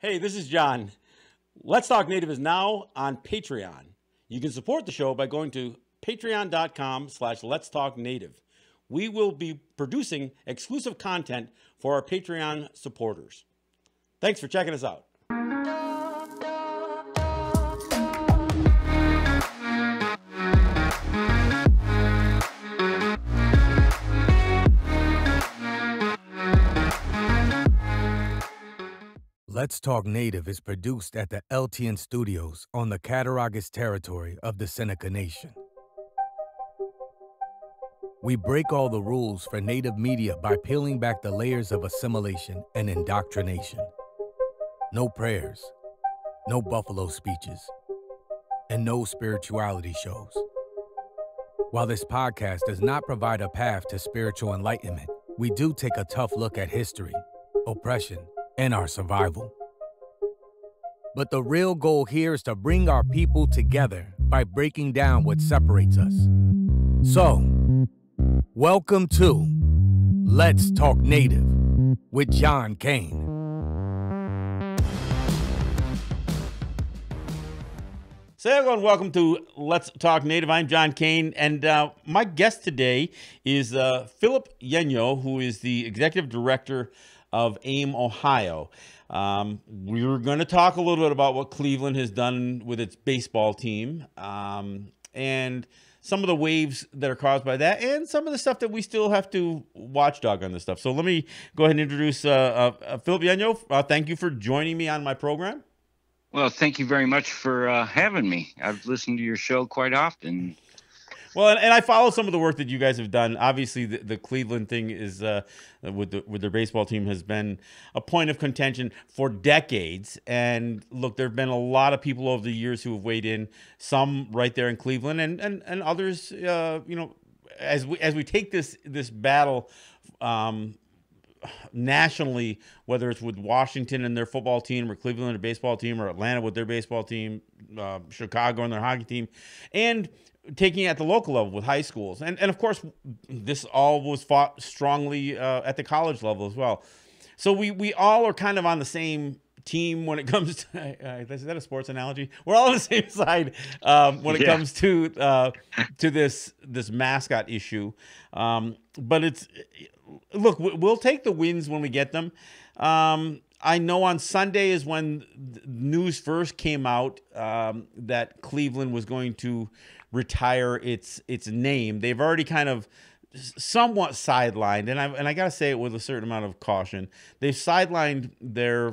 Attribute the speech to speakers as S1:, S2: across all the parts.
S1: Hey, this is John. Let's Talk Native is now on Patreon. You can support the show by going to patreon.com slash let's talk native. We will be producing exclusive content for our Patreon supporters. Thanks for checking us out.
S2: Let's Talk Native is produced at the LTN Studios on the Cattaraugus territory of the Seneca Nation. We break all the rules for Native media by peeling back the layers of assimilation and indoctrination. No prayers, no buffalo speeches, and no spirituality shows. While this podcast does not provide a path to spiritual enlightenment, we do take a tough look at history, oppression, and our survival. But the real goal here is to bring our people together by breaking down what separates us. So, welcome to Let's Talk Native with John Kane.
S1: So, everyone, welcome to Let's Talk Native. I'm John Kane, and uh, my guest today is uh, Philip Yenyo, who is the executive director of AIM Ohio. Um, we are going to talk a little bit about what Cleveland has done with its baseball team um, and some of the waves that are caused by that and some of the stuff that we still have to watchdog on this stuff. So let me go ahead and introduce uh, uh, Philip Yenyo. Uh, thank you for joining me on my program.
S3: Well, thank you very much for uh, having me. I've listened to your show quite often.
S1: Well, and, and, I follow some of the work that you guys have done. Obviously, the, the Cleveland thing is uh, with the, with their baseball team has been a point of contention for decades. And look, there have been a lot of people over the years who have weighed in. Some right there in Cleveland, and and and others, uh, you know, as we as we take this this battle. Um, nationally, whether it's with Washington and their football team, or Cleveland and their baseball team, or Atlanta with their baseball team, uh, Chicago and their hockey team, and taking it at the local level with high schools. And, and of course, this all was fought strongly uh, at the college level as well. So we, we all are kind of on the same team when it comes to uh, is that a sports analogy? We're all on the same side um, when it yeah. comes to uh, to this this mascot issue. Um, but it's look, we'll take the wins when we get them. Um, I know on Sunday is when news first came out um, that Cleveland was going to retire its its name. They've already kind of somewhat sidelined, and I and I gotta say it with a certain amount of caution. They've sidelined their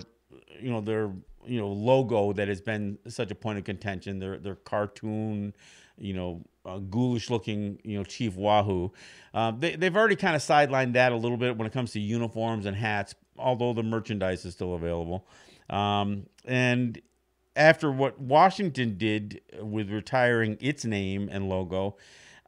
S1: you know their you know logo that has been such a point of contention. Their their cartoon, you know, uh, ghoulish looking you know Chief Wahoo. Uh, they they've already kind of sidelined that a little bit when it comes to uniforms and hats, although the merchandise is still available. Um, and after what Washington did with retiring its name and logo,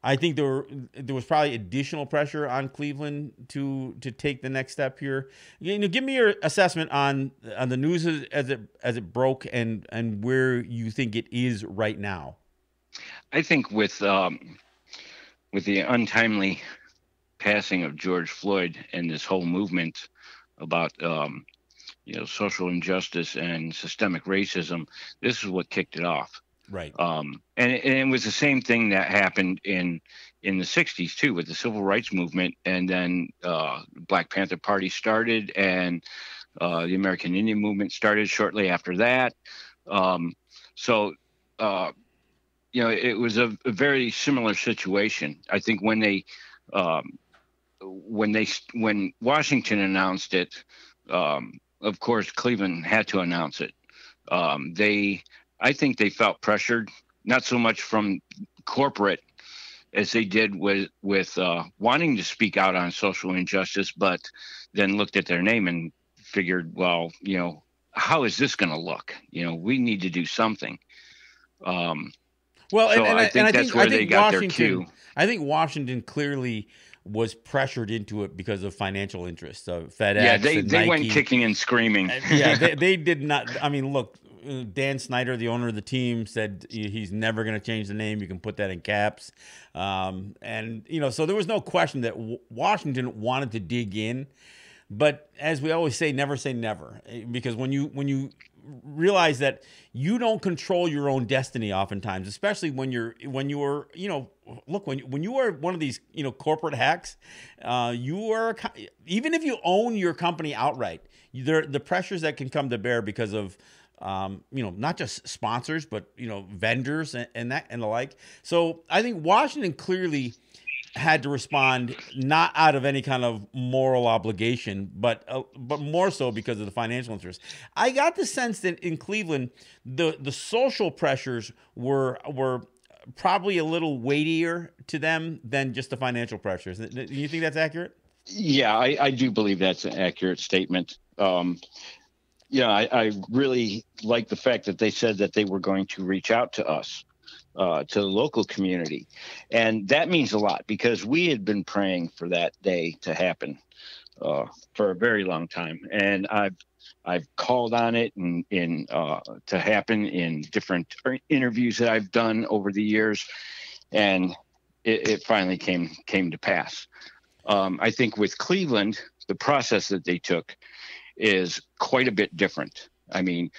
S1: I think there were, there was probably additional pressure on Cleveland to to take the next step here. You know, give me your assessment on on the news as it as it broke and and where you think it is right now.
S3: I think with um, with the untimely passing of George Floyd and this whole movement about um, you know social injustice and systemic racism this is what kicked it off.
S1: Right.
S3: Um, and, and it was the same thing that happened in in the 60s too with the civil rights movement. And then uh, black panther party started and uh, the american indian movement started shortly after that. Um, so uh, you know it was a, a, very similar situation. I think when they um, when they when washington announced it um, of course, Cleveland had to announce it. Um, they, I think they felt pressured, not so much from corporate as they did with with uh, wanting to speak out on social injustice, but then looked at their name and figured, well, you know, how is this going to look? You know, we need to do something. Um,
S1: well, so and, and I, think and that's think, where they got Washington, their cue. I think Washington clearly was pressured into it because of financial interests of FedEx.
S3: Yeah, they, they Nike. went kicking and screaming.
S1: yeah, they, they did not. I mean, look, Dan Snyder, the owner of the team, said he's never going to change the name. You can put that in caps. Um, and, you know, so there was no question that Washington wanted to dig in. But as we always say, never say never, eh, because when you when you realize that you don't control your own destiny oftentimes especially when you're when you're you know look when when you are one of these you know corporate hacks uh, you are even if you own your company outright there the pressures that can come to bear because of um, you know, not just sponsors, but you know, vendors and, and that and the like. So I think Washington clearly had to respond not out of any kind of moral obligation, but uh, but more so because of the financial interest. I got the sense that in Cleveland, the the social pressures were were probably a little weightier to them than just the financial pressures. Do you think that's accurate?
S3: Yeah, I, I do believe that's an accurate statement. Um, know, I, I really like the fact that they said that they were going to reach out to us, uh, to the local community. And that means a lot because we had been praying for that day to happen uh, for a very long time. And I've I've called on it and in, in uh, to happen in different interviews that I've done over the years, and it, it finally came came to pass. Um, I think with Cleveland, the process that they took is quite a bit different. I mean,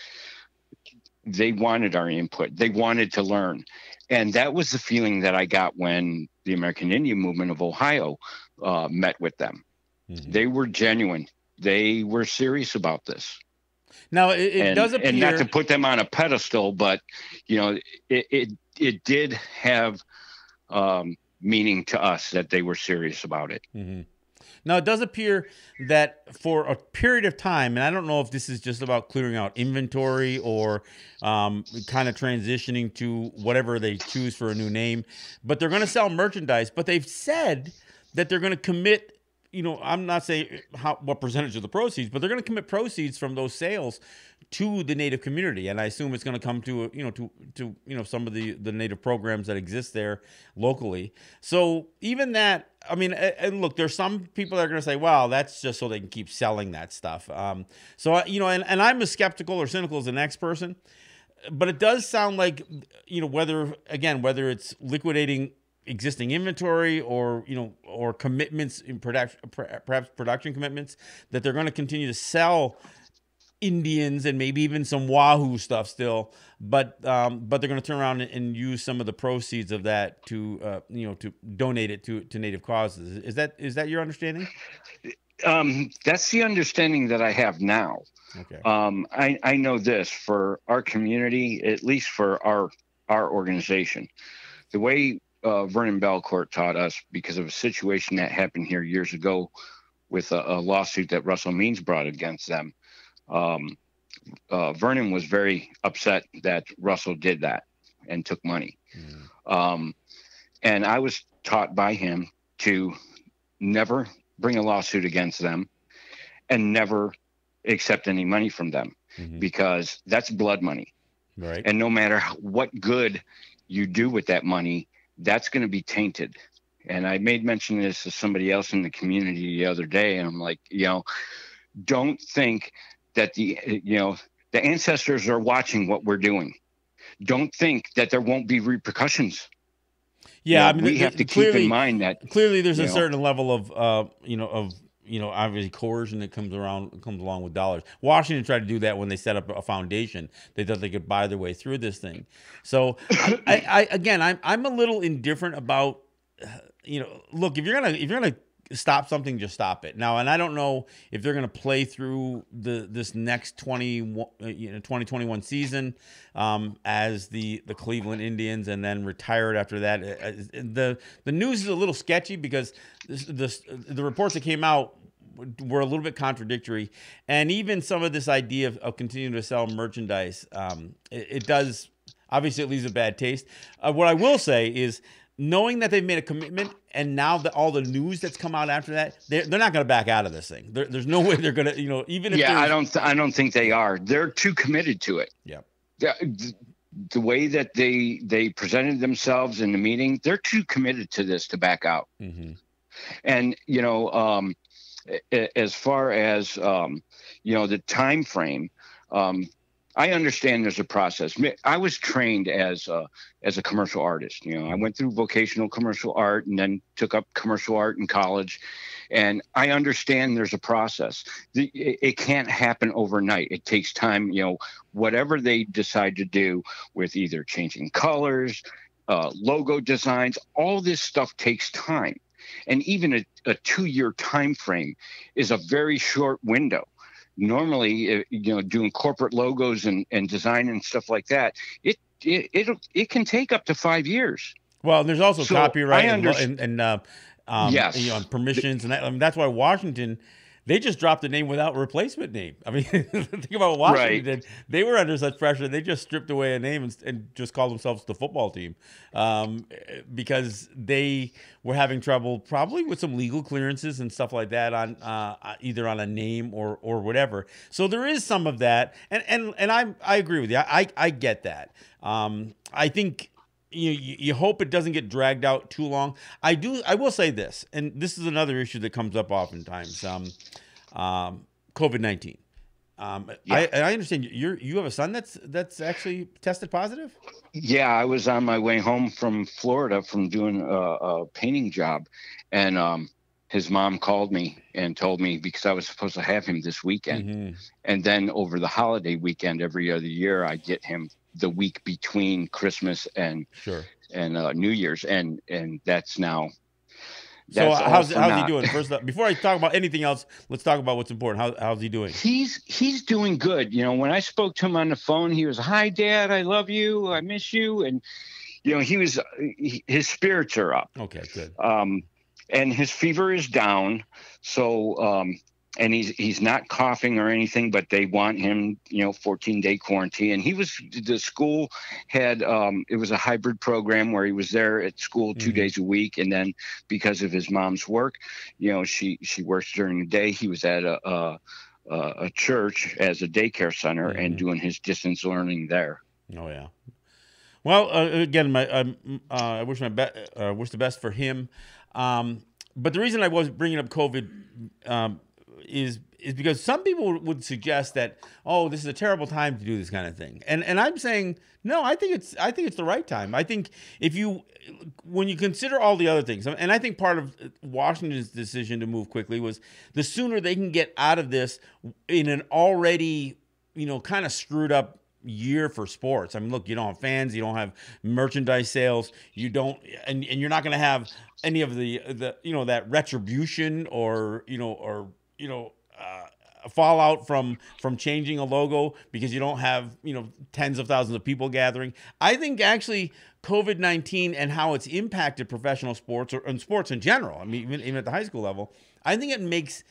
S3: they wanted our input, they wanted to learn. And that was the feeling that I got when the American Indian Movement of Ohio uh, met with them. Mm-hmm. They were genuine, they were serious about this.
S1: Now it, it and, does appear,
S3: and not to put them on a pedestal, but you know, it it, it did have um, meaning to us that they were serious about it.
S1: Mm-hmm. Now, it does appear that for a period of time, and I don't know if this is just about clearing out inventory or um, kind of transitioning to whatever they choose for a new name, but they're going to sell merchandise. But they've said that they're going to commit you know, I'm not saying how what percentage of the proceeds, but they're going to commit proceeds from those sales to the native community, and I assume it's going to come to you know to to you know some of the the native programs that exist there locally. So even that, I mean, and look, there's some people that are going to say, "Wow, that's just so they can keep selling that stuff." Um, so you know, and, and I'm as skeptical or cynical as the next person, but it does sound like you know whether again whether it's liquidating existing inventory or you know or commitments in production perhaps production commitments that they're going to continue to sell Indians and maybe even some Wahoo stuff still, but um, but they're going to turn around and, use some of the proceeds of that to uh, you know to donate it to to native causes. Is that is that your understanding?
S3: Um, that's the understanding that I have now. Okay. Um, I I know this for our community, at least for our our organization, the way uh, Vernon Bellecourt taught us because of a situation that happened here years ago with a, a lawsuit that Russell Means brought against them. Um, uh, Vernon was very upset that Russell did that and took money. Mm. Um, and I was taught by him to never bring a lawsuit against them and never accept any money from them mm-hmm. because that's blood money. Right. And no matter what good you do with that money, that's going to be tainted. And I made mention of this to somebody else in the community the other day, and I'm like, you know, don't think that the you know the ancestors are watching what we're doing. Don't think that there won't be repercussions.
S1: Yeah,
S3: you know,
S1: I mean,
S3: we have to keep in mind that
S1: clearly there's a know, certain level of uh, you know of you know, obviously coercion that comes around comes along with dollars. Washington tried to do that when they set up a foundation. They thought they could buy their way through this thing. So, I, I, again, I'm I'm a little indifferent about, you know, look if you're gonna if you're gonna stop something, just stop it now. And I don't know if they're gonna play through the this next 20 uh, you know 2021 season um, as the the Cleveland Indians and then retired after that. Uh, uh, the the news is a little sketchy because this, this the reports that came out were a little bit contradictory, and even some of this idea of, of continuing to sell merchandise, um, it, it, does obviously it leaves a bad taste. Uh, what I will say is knowing that they've made a commitment and now that all the news that's come out after that they're, they're not going to back out of this thing. There, there's no way they're going to you know even if
S3: yeah i don't th- i don't think they are. They're too committed to it.
S1: Yeah.
S3: The, the way that they they presented themselves in the meeting they're too committed to this to back out. Mm-hmm. and you know um as far as um, you know the time frame um, I understand there's a process. I was trained as a, as a commercial artist. You know, I went through vocational commercial art and then took up commercial art in college. And I understand there's a process. It can't happen overnight. It takes time. You know, whatever they decide to do with either changing colors, uh, logo designs, all this stuff takes time. And even a, a two-year time frame is a very short window normally uh, you know doing corporate logos and, and design and stuff like that it it it, it can take up to five years
S1: well there's also so copyright and, and, and uh, um, yes. you know permissions and that, I mean, that's why washington they just dropped the name without replacement name. I mean, think about Washington. Right. They were under such pressure. They just stripped away a name and, and just called themselves the football team um, because they were having trouble probably with some legal clearances and stuff like that on uh, either on a name or or whatever. So there is some of that, and and and I I agree with you. I I, I get that. Um, I think you, you hope it doesn't get dragged out too long. I do. I will say this, and this is another issue that comes up oftentimes. Um, um, COVID nineteen. Um, yeah. I, I understand you you have a son that's that's actually tested positive.
S3: Yeah, I was on my way home from Florida from doing a, a painting job, and um, his mom called me and told me because I was supposed to have him this weekend, mm-hmm. and then over the holiday weekend every other year I get him the week between Christmas and
S1: sure.
S3: and uh, New Year's, and and that's now.
S1: That's so how's, how's he doing? First, before I talk about anything else, let's talk about what's important. How, how's he doing?
S3: He's he's doing good. You know, when I spoke to him on the phone, he was, "Hi, Dad, I love you, I miss you," and you know, he was he, his spirits are up.
S1: Okay, good.
S3: Um, and his fever is down. So um, and he's he's not coughing or anything, but they want him, you know, 14 day quarantine. And he was the school had um, it was a hybrid program where he was there at school 2 mm-hmm. days a week, and then because of his mom's work, you know, she she works during the day. He was at a a, a church as a daycare center mm-hmm. and doing his distance learning there.
S1: Oh yeah. Well, uh, again, my uh, I wish my be- uh, wish the best for him. Um, but the reason I was bringing up COVID um, is is because some people would suggest that oh this is a terrible time to do this kind of thing and and i'm saying no i think it's i think it's the right time i think if you when you consider all the other things and i think part of washington's decision to move quickly was the sooner they can get out of this in an already you know kind of screwed up year for sports. I mean, look, you don't have fans, you don't have merchandise sales, you don't, and, and you're not going to have any of the the you know that retribution or you know or you know uh, fallout from from changing a logo because you don't have you know tens of thousands of people gathering. I think actually COVID nineteen and how it's impacted professional sports or and sports in general. I mean, even, even at the high school level, I think it makes.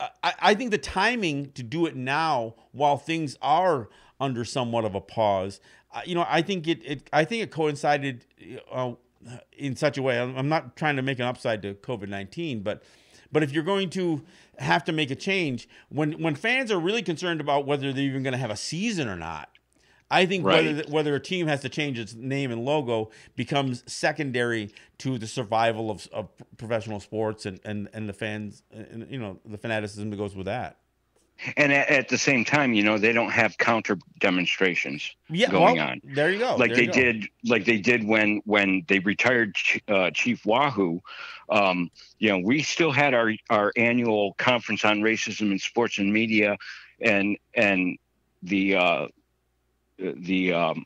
S1: I, I think the timing to do it now, while things are under somewhat of a pause, uh, you know, I think it, it I think it coincided uh, in such a way. I'm not trying to make an upside to COVID nineteen, but but if you're going to have to make a change, when when fans are really concerned about whether they're even going to have a season or not, I think right. whether whether a team has to change its name and logo becomes secondary to the survival of, of professional sports and, and, and the fans, and, you know, the fanaticism that goes with that.
S3: And at, at, the same time, you know, they don't have counter demonstrations yeah, going well, on.
S1: There you go.
S3: Like
S1: there
S3: they did, like they did when when they retired uh, Chief Wahoo. Um, you know, we still had our our annual conference on racism in sports and media, and and the uh, the um,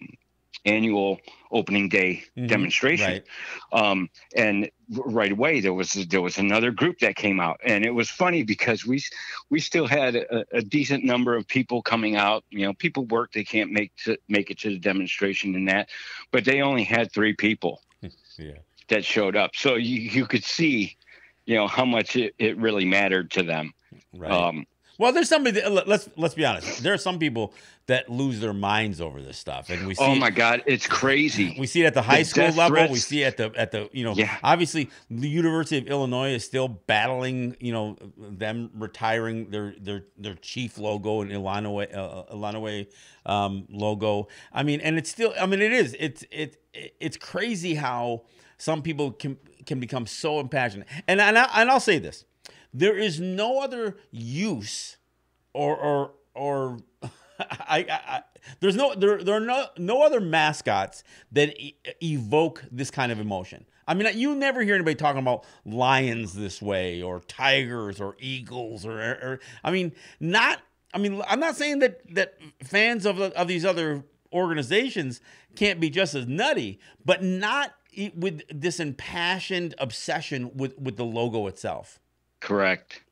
S3: annual opening day mm-hmm. demonstration. Right. Um, and right away there was there was another group that came out, and it was funny because we we still had a, a decent number of people coming out. You know, people work; they can't make to make it to the demonstration and that, but they only had three people. yeah. That showed up, so you you could see, you know, how much it, it really mattered to them.
S1: Right. Um, well, there's somebody. That, let's let's be honest. There are some people that lose their minds over this stuff, and we. See
S3: oh my God, it's crazy.
S1: We see it at the high the school level. Threats. We see it at the at the you know. Yeah. Obviously, the University of Illinois is still battling. You know, them retiring their their their chief logo and Illinois uh, Illinois um, logo. I mean, and it's still. I mean, it is. It's it it's crazy how some people can can become so impassioned. And and, I, and I'll say this there is no other use or or or I, I there's no there there are no no other mascots that e- evoke this kind of emotion. I mean, you never hear anybody talking about lions this way, or tigers, or eagles, or, or I mean, not. I mean, I'm not saying that that fans of of these other organizations can't be just as nutty, but not with this impassioned obsession with with the logo itself.
S3: Correct.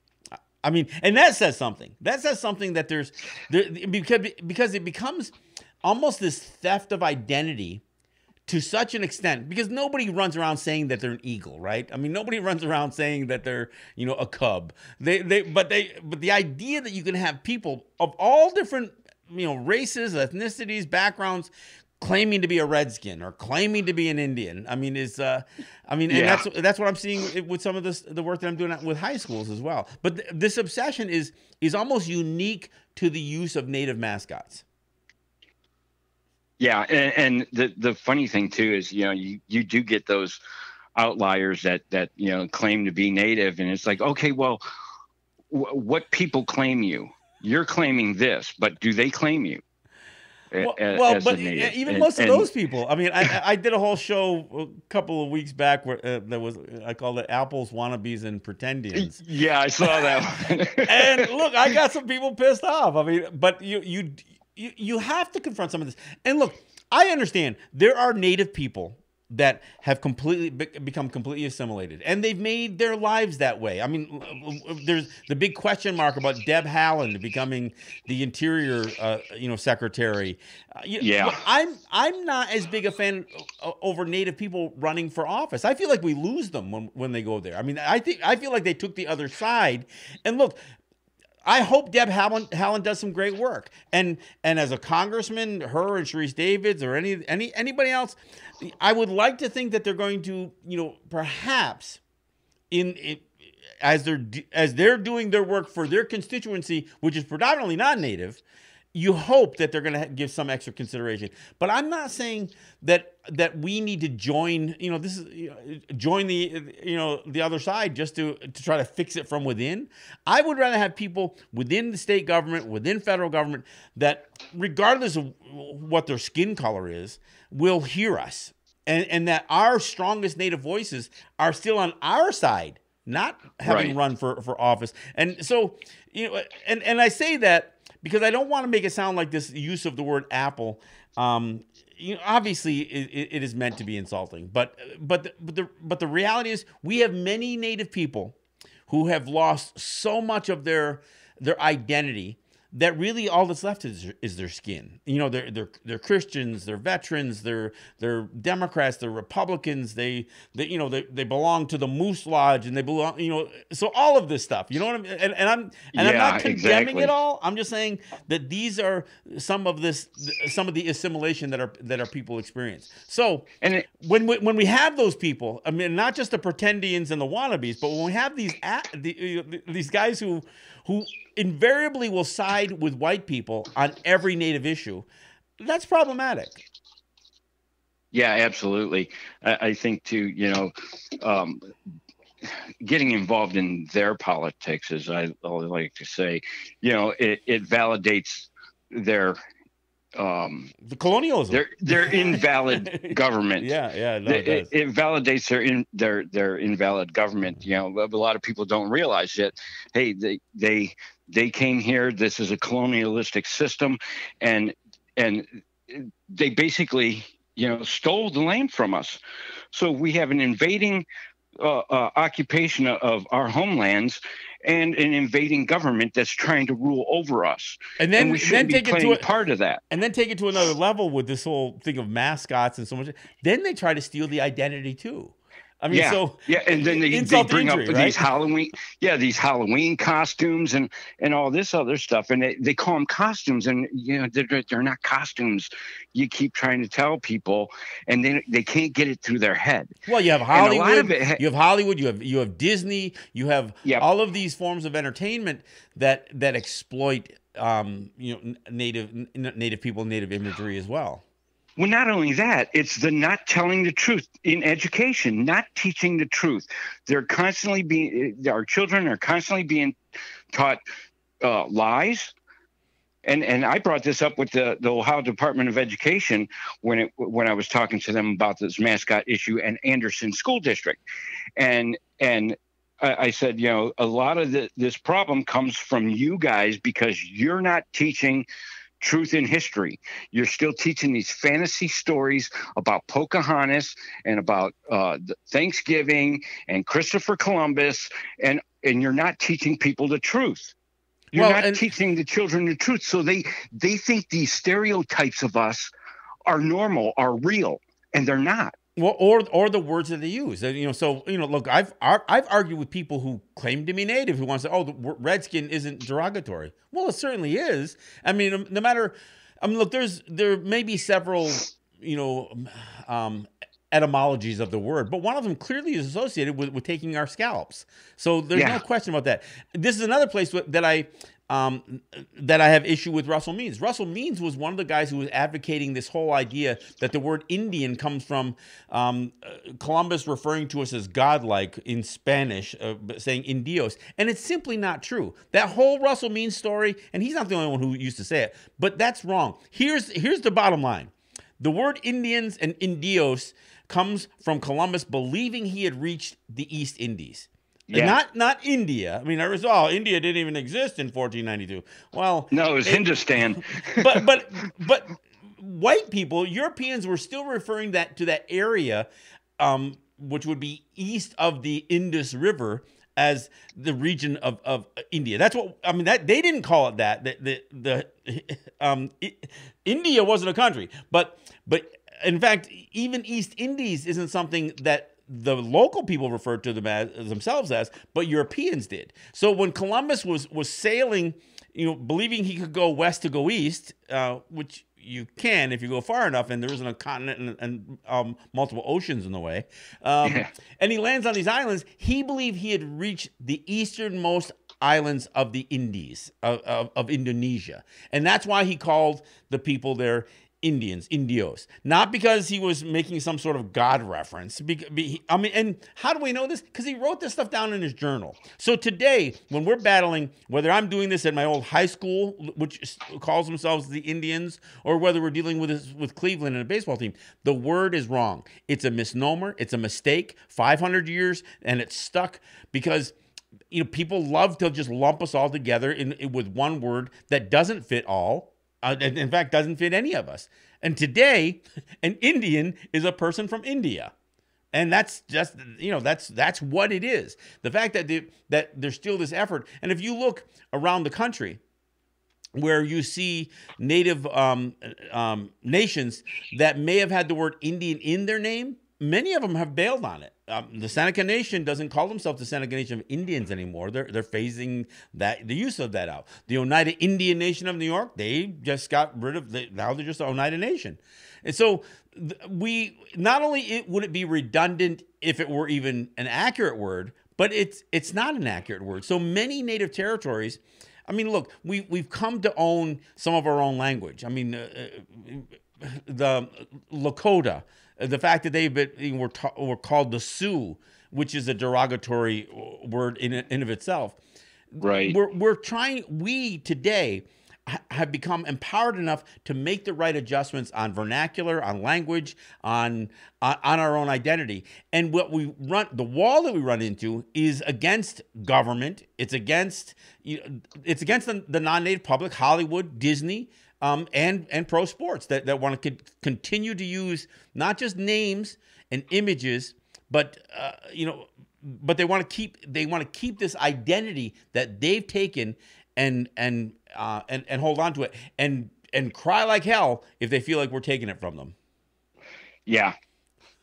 S1: I mean, and that says something. That says something that there's there because because it becomes almost this theft of identity to such an extent because nobody runs around saying that they're an eagle, right? I mean, nobody runs around saying that they're, you know, a cub. They they but they but the idea that you can have people of all different, you know, races, ethnicities, backgrounds claiming to be a redskin or claiming to be an Indian. I mean, is uh, I mean, and that's that's what I'm seeing with some of this the work that I'm doing with high schools as well. But th- this obsession is is almost unique to the use of native mascots.
S3: Yeah, and, and the the funny thing too is you know you you do get those outliers that that you know claim to be native, and it's like okay, well, w- what people claim you? You're claiming this, but do they claim you?
S1: Well, well but even and, most of those people. I mean, I, I did a whole show a couple of weeks back where uh, there was I called it apples, wannabes, and pretendians.
S3: Yeah, I saw that.
S1: and look, I got some people pissed off. I mean, but you you you you have to confront some of this. And look, I understand there are native people that have completely become completely assimilated. And they've made their lives that way. I mean there's the big question mark about deb haaland becoming the interior uh, you know secretary.
S3: Uh, yeah.
S1: i'm i'm not as big a fan over native people running for office. I feel like we lose them when, when they go there. I mean i think i feel like they took the other side. And look I hope Deb Haaland does some great work. And and as a congressman, her and Sharice Davids or any any anybody else, I would like to think that they're going to, you know, perhaps in, in as they're as they're doing their work for their constituency, which is predominantly non-native, you hope that they're going to give some extra consideration. But I'm not saying that that we need to join. You know, this is you know, join the you know the other side just to to try to fix it from within. I would rather have people within the state government, within federal government, that regardless of what their skin color is, will hear us, and and that our strongest native voices are still on our side, not having right. run for for office. And so you know, and and I say that because I don't want to make it sound like this use of the word apple. Um, you know, obviously it, it is meant to be insulting, but but the, but the but the reality is we have many Native people who have lost so much of their their identity that really all that's left is is their skin. You know, they're they're they're Christians, they're veterans, they're they're Democrats, they're Republicans. They they you know they, they belong to the Moose Lodge and they belong you know so all of this stuff. You know what I mean? And, and I'm and yeah, I'm not condemning exactly. it all. I'm just saying that these are some of this some of the assimilation that are that our people experience. So and it, when we, when we have those people, I mean, not just the pretendians and the wannabes, but when we have these the, these guys who who invariably will side with white people on every native issue, that's problematic.
S3: Yeah, absolutely. I, I think too, you know, um, getting involved in their politics, as I, like to say, you know, it, it validates their um,
S1: the colonialism.
S3: They're they're invalid government.
S1: yeah, yeah, no,
S3: it, it, it, validates their in their their invalid government. You know, a lot of people don't realize that. Hey, they they they came here. This is a colonialistic system, and and they basically you know stole the land from us. So we have an invading uh, uh, occupation of our homelands and an invading government that's trying to rule over us. And then and we then take it to a, part of that.
S1: And then take it to another level with this whole thing of mascots and so much. Then they try to steal the identity too. I mean,
S3: yeah,
S1: so
S3: yeah, and then they, they bring injury, up right? these Halloween, yeah, these Halloween costumes and and all this other stuff, and they, they call them costumes, and you know they're they're not costumes. You keep trying to tell people, and they they can't get it through their head.
S1: Well, you have Hollywood, ha- you have Hollywood, you have you have Disney, you have yep. all of these forms of entertainment that that exploit um you know native native people, native imagery as well.
S3: Well, not only that, it's the not telling the truth in education, not teaching the truth. They're constantly being, our children are constantly being taught uh, lies and and I brought this up with the the Ohio Department of Education when it when I was talking to them about this mascot issue and Anderson School District, and and I, said, you know, a lot of the, this problem comes from you guys because you're not teaching truth in history. You're still teaching these fantasy stories about Pocahontas and about uh, Thanksgiving and Christopher Columbus, and and you're not teaching people the truth. You're well, not and- teaching the children the truth, so they they think these stereotypes of us are normal, are real, and they're not.
S1: Well, or or the words that they use. You know, so you know, look, I've I've argued with people who claim to be native who want to say, "Oh, the redskin isn't derogatory." Well, it certainly is. I mean, no matter. I mean, look, there's there may be several, you know, um, etymologies of the word, but one of them clearly is associated with, with taking our scalps. So there's yeah. no question about that. This is another place that I um, that I have issue with Russell Means. Russell Means was one of the guys who was advocating this whole idea that the word Indian comes from um, Columbus referring to us as godlike in Spanish, uh, saying Indios, and it's simply not true. That whole Russell Means story, and he's not the only one who used to say it, but that's wrong. Here's here's the bottom line: the word Indians and Indios comes from Columbus believing he had reached the East Indies. Yeah. Not not India. I mean, I was oh, India didn't even exist in 1492. Well,
S3: no, it was it, Hindustan.
S1: but but but white people, Europeans, were still referring that to that area, um, which would be east of the Indus River, as the region of, of India. That's what I mean. That they didn't call it that. The the, the um, it, India wasn't a country, but but in fact, even East Indies isn't something that the local people referred to them as themselves as, but Europeans did. So when Columbus was was sailing, you know, believing he could go west to go east, uh, which you can if you go far enough, and there isn't a continent and, and um, multiple oceans in the way. Um, yeah. And he lands on these islands. He believed he had reached the easternmost islands of the Indies of, of, of Indonesia, and that's why he called the people there Indians, Indios, not because he was making some sort of God reference. Because I mean, and how do we know this? Because he wrote this stuff down in his journal. So today, when we're battling, whether I'm doing this at my old high school, which calls themselves the Indians, or whether we're dealing with this, with Cleveland and a baseball team, the word is wrong. It's a misnomer. It's a mistake. 500 years, and it's stuck because you know people love to just lump us all together in, in with one word that doesn't fit all uh, in fact, doesn't fit any of us. And today, an Indian is a person from India. And that's just you know that's that's what it is. The fact that the, that there's still this effort, and if you look around the country, where you see native um, um, nations that may have had the word Indian in their name, many of them have bailed on it. Um, the Seneca Nation doesn't call themselves the Seneca Nation of Indians anymore. They're they're phasing that the use of that out. The Oneida Indian Nation of New York, they just got rid of the, now they're just the Oneida Nation, and so we not only it, would it be redundant if it were even an accurate word, but it's it's not an accurate word. So many native territories. I mean, look, we we've come to own some of our own language. I mean, uh, uh the Lakota the fact that they've been were, ta- were called the Sioux, which is a derogatory uh, word in in of itself.
S3: Right.
S1: We're we're trying. We today have become empowered enough to make the right adjustments on vernacular, on language, on, on on our own identity. And what we run, the wall that we run into, is against government. It's against it's against the, the non-native public, Hollywood, Disney um, and and pro sports that, that want to continue to use not just names and images, but uh, you know, but they want to keep they want to keep this identity that they've taken and and uh, and and hold on to it and and cry like hell if they feel like we're taking it from them.
S3: Yeah,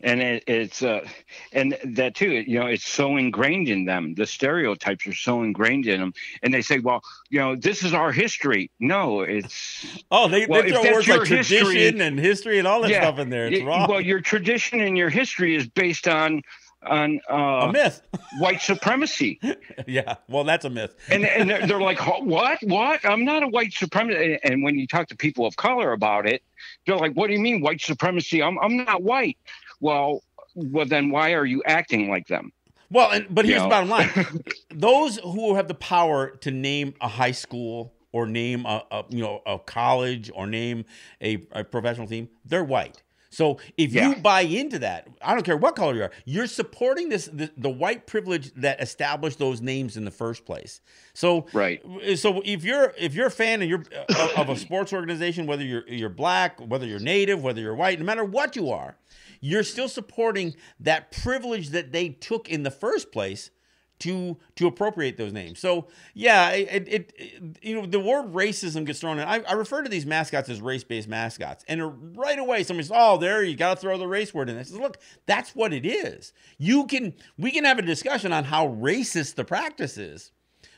S3: and it, it's uh, and that too you know it's so ingrained in them. The stereotypes are so ingrained in them and they say well you know this is our history. No it's
S1: oh they, well, they throw words like history, tradition and history and all that yeah, stuff in there. It's it, wrong
S3: well your tradition and your history is based on on uh,
S1: a myth.
S3: white supremacy.
S1: Yeah well that's a myth.
S3: And, and they're, they're like what? What? I'm not a white supremacist. And when you talk to people of color about it they're like what do you mean white supremacy? I'm, I'm not white well, well, then why are you acting like them?
S1: Well, and but here's you the bottom line: those who have the power to name a high school or name a, a you know a college or name a, a professional team, they're white. So if
S3: Yeah.
S1: you buy into that, I don't care what color you are, you're supporting this the, the white privilege that established those names in the first place. So
S3: Right.
S1: So if you're if you're a fan and you're of, of a sports organization, whether you're you're black, whether you're native, whether you're white, no matter what you are, you're still supporting that privilege that they took in the first place to to appropriate those names. So yeah, it, it, it you know the word racism gets thrown in. I, I refer to these mascots as race based mascots, and right away somebody says, "Oh, there you got to throw the race word in." I says, "Look, that's what it is. You can we can have a discussion on how racist the practice is,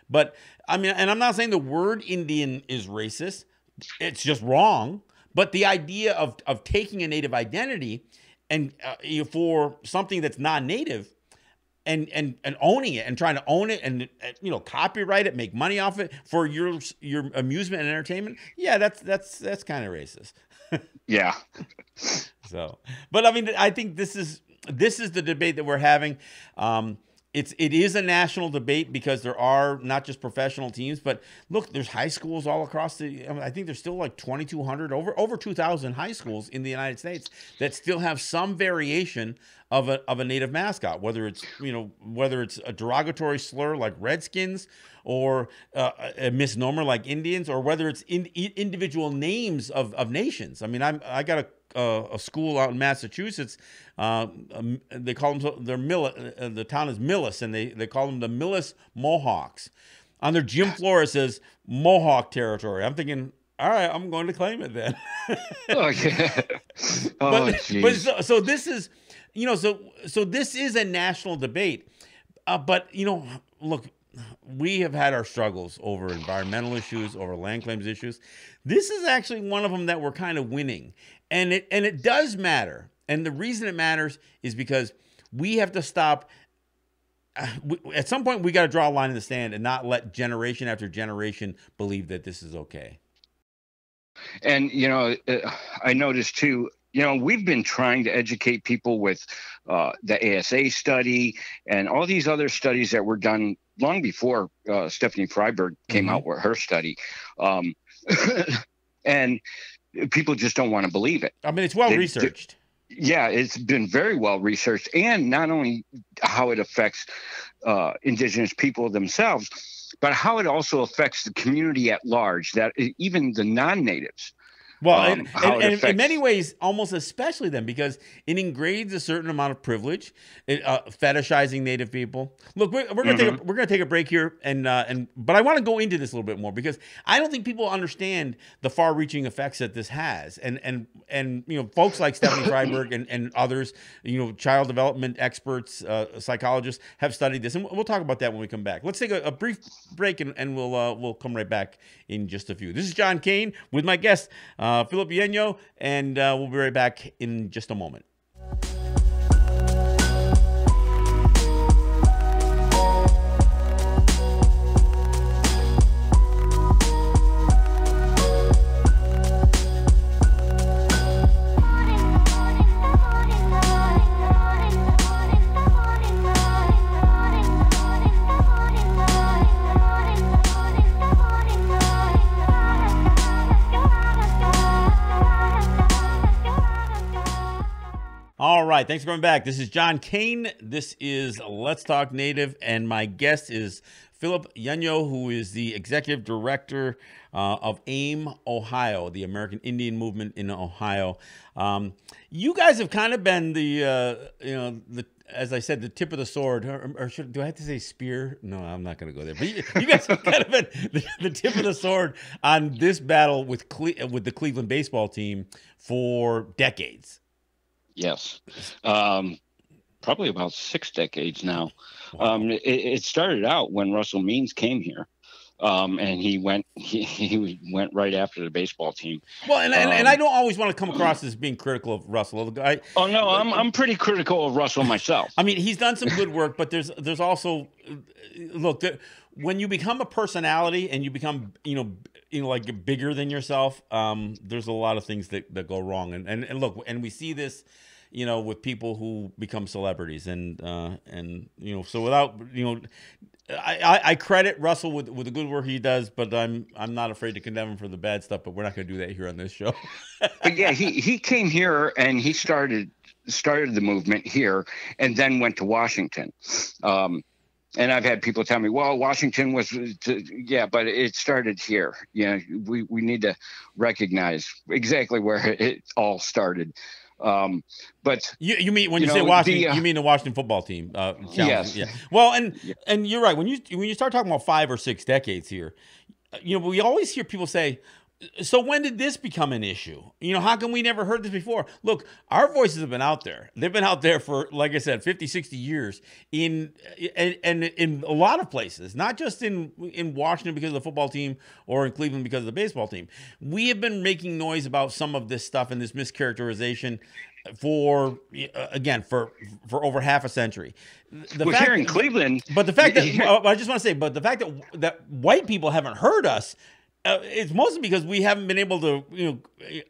S1: but I mean, and I'm not saying the word Indian is racist. It's just wrong. But the idea of of taking a native identity and uh, you know, for something that's non-native and and and owning it and trying to own it and uh, you know copyright it, make money off it for your your amusement and entertainment. Yeah, that's that's that's kind of racist.
S3: Yeah.
S1: So, but I mean, I think this is this is the debate that we're having. Um, it's it is a national debate because there are not just professional teams, but look, there's high schools all across the. I, think there's still like 2,200 over over 2,000 high schools in the United States that still have some variation of a of a native mascot, whether it's you know whether it's a derogatory slur like Redskins or uh, a misnomer like Indians, or whether it's in, individual names of, of nations. I mean, I'm I got a uh, a school out in Massachusetts. Uh, um, they call them they're Mill. Uh, the town is Millis, and they they call them the Millis Mohawks. On their gym floor, it says Mohawk territory. I'm thinking, all right, I'm going to claim it then.
S3: Oh, yeah. oh,
S1: but, but so, so this is, you know, so so this is a national debate. Uh, but you know, look, we have had our struggles over environmental issues, over land claims issues. This is actually one of them that we're kind of winning, and it and it does matter. And the reason it matters is because we have to stop. uh, At some point, we got to draw a line in the sand and not let generation after generation believe that this is okay.
S3: And you know, uh, I noticed too. You know, we've been trying to educate people with uh, the ASA study and all these other studies that were done long before uh, Stephanie Fryberg came
S1: Mhm.
S3: out with her study, um, and people just don't want to believe it.
S1: I mean, it's well
S3: They-
S1: researched.
S3: Yeah, it's been very well researched, and not only how it affects uh, indigenous people themselves, but how it also affects the community at large. That even the non-natives.
S1: Well,
S3: um,
S1: and, and, in many ways, almost especially them, because it engrades a certain amount of privilege, it, uh, fetishizing Native people. Look, we're, we're gonna take a, we're gonna take a break here, and uh, and but I want to go into this a little bit more because I don't think people understand the far-reaching effects that this has, and and and you know, folks like Stephanie Fryberg and, and others, you know, child development experts, uh, psychologists have studied this, and we'll talk about that when we come back. Let's take a, a brief break, and, and we'll uh, we'll come right back in just a few. This is John Kane with my guest uh, Philip Yenyo, and uh, we'll be right back in just a moment. Right, thanks for coming back. This is John Kane. This is Let's Talk Native, and my guest is Philip Yenyo, who is the executive director uh, of AIM Ohio, the American Indian Movement in Ohio. Um, you guys have kind of been the, uh, you know, the as I said, the tip of the sword, or, or should, do I have to say spear? No, I'm not going to go there. But you, you guys have kind of been the, the tip of the sword on this battle with Cle- with the Cleveland baseball team for decades.
S3: Yes, um, probably about six decades now. Um, it, it started out when Russell Means came here, um, and he went he, he went right after the baseball team.
S1: Well, and, and, and
S3: Um,
S1: I don't always want to come across as being critical of Russell. I,
S3: Oh no, I'm I'm pretty critical of Russell myself.
S1: I mean, he's done some good work, but there's there's also look the, when you become a personality and you become you know you know like bigger than yourself. Um, there's a lot of things that, that go wrong, and, and and look, and we see this. You know, with people who become celebrities, and uh, and you know, so without you know, I, I, credit Russell with, with the good work he does, but I'm I'm not afraid to condemn him for the bad stuff. But we're not going to do that here on this show.
S3: but yeah, he he came here and he started started the movement here, and then went to Washington. Um, and I've had people tell me, "Well, Washington was, to, yeah, but it started here." You know, we we need to recognize exactly where it all started. Um, but
S1: you, you mean when you, you know, say Washington, the, uh, you mean the Washington football team? Uh, yes. Yeah. Well, and yeah. and you're right when you when you start talking about five or six decades here, you know, we always hear people say, so when did this become an issue? You know, how come we never heard this before? Look, our voices have been out there. They've been out there for, like I said, 50, 60 years in and, and in a lot of places, not just in in Washington because of the football team or in Cleveland because of the baseball team. We have been making noise about some of this stuff and this mischaracterization for uh, again for for over half a century.
S3: The We're here in Cleveland,
S1: but the fact that I just want to say, but the fact that that white people haven't heard us uh, it's mostly because we haven't been able to, you know,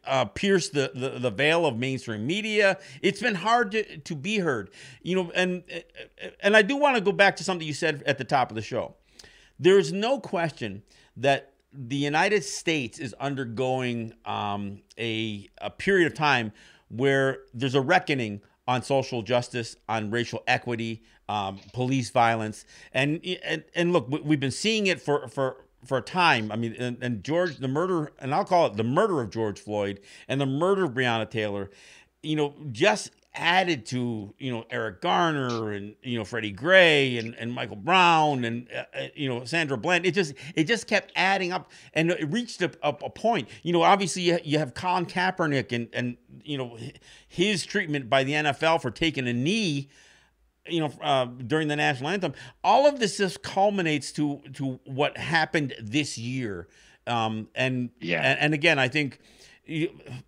S1: uh, pierce the, the, the veil of mainstream media. It's been hard to, to be heard, you know, and and I do want to go back to something you said at the top of the show. There is no question that the United States is undergoing um, a a period of time where there's a reckoning on social justice, on racial equity, um, police violence, and, and and look, we've been seeing it for for for a time. I mean, and, and, George, the murder, and I'll call it the murder of George Floyd and the murder of Breonna Taylor, you know, just added to, you know, Eric Garner and, you know, Freddie Gray and, and Michael Brown and, uh, uh you know, Sandra Bland. It just, it just kept adding up and it reached a, a, a point. You know, obviously you, you have Colin Kaepernick and, and, you know, his treatment by the NFL for taking a knee you know, uh, during the national anthem. All of this just culminates to to what happened this year. Um, and yeah, and, and again, I think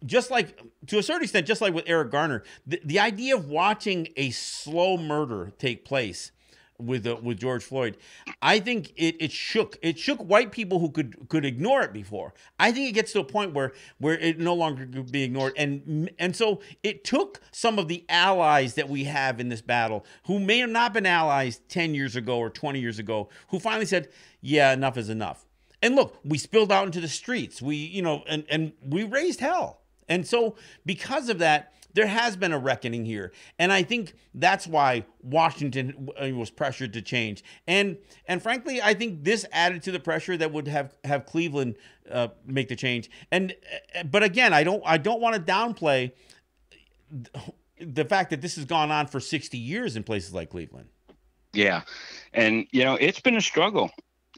S1: just like to a certain extent, just like with Eric Garner, the, the idea of watching a slow murder take place with uh, with George Floyd. I think it, it shook it shook white people who could could ignore it before. I think it gets to a point where where it no longer could be ignored, and and so it took some of the allies that we have in this battle, who may have not been allies ten years ago or twenty years ago, who finally said, "Yeah, enough is enough." And look, we spilled out into the streets. We you know, and and we raised hell. And so because of that there has been a reckoning here, and I think that's why Washington uh, was pressured to change. And and frankly, I think this added to the pressure that would have have Cleveland uh, make the change. And uh, but again, I don't I don't want to downplay the fact that this has gone on for 60 years in places like Cleveland.
S3: Yeah, and you know it's been a struggle.